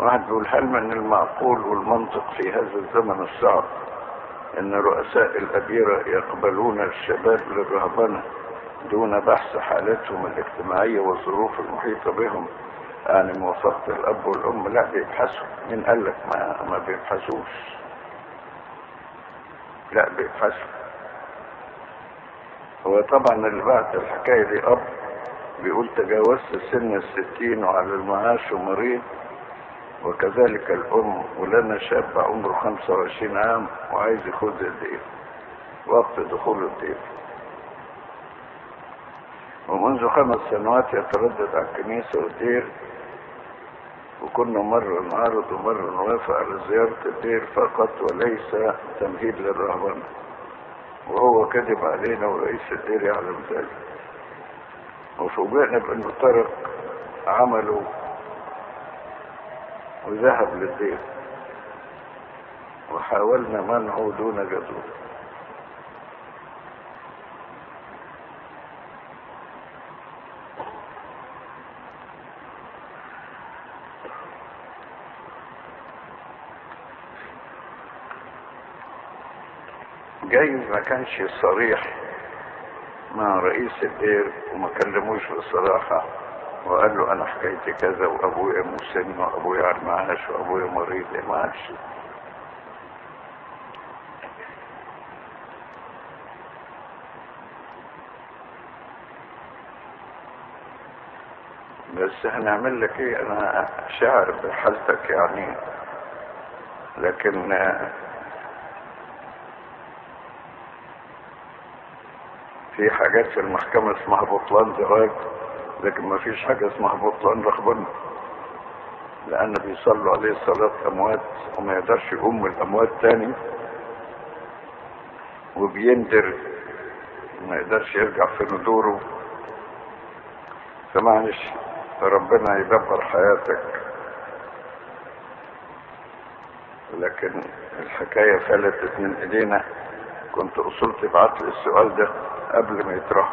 واحد بيقول هل من المعقول والمنطق في هذا الزمن الصعب أن رؤساء الأبيرة يقبلون الشباب للرهبنة دون بحث حالتهم الاجتماعية والظروف المحيطة بهم. يعني موافقة الأب والأم لا بيبحثوا. مين قال لك ما, ما بيبحثوش. لا بيبحثوا. هو طبعا اللي بعت الحكاية دي أب بيقول تجاوزت سن الستين وعلى المعاش ومريض. وكذلك الأم ولنا شاب عمره 25 عام وعايز يخوض الدين وقت دخول الدين ومنذ خمس سنوات يتردد على الكنيسة والدير وكنا مرة نعرض ومرة نوافق على زيارة الدير فقط وليس تمهيد للرهبنة وهو كذب علينا ورئيس الدير يعلم ذلك. وفوجئنا بأنه ترك عمله وذهب للدير وحاولنا منعه دون جدول جايز ما كانش صريح مع رئيس الدير وما كلموش بصراحة وقال له أنا حكايتي كذا وأبويا مسن وأبويا على المعاش وأبويا مريض ما عادش بس هنعمل لك إيه؟ أنا شاعر بحالتك يعني. لكن في حاجات في المحكمة اسمها بطلان زواج. لكن ما فيش حاجة اسمها بطلان رغبنة لأن بيصلوا عليه صلاة أموات وما يقدرش يقوم الأموات تاني. وبيندر ما يقدرش يرجع في ندوره فمعلش ربنا يدبر حياتك. لكن الحكاية فلتت من إيدينا. كنت اصول تبعت السؤال ده قبل ما يطرح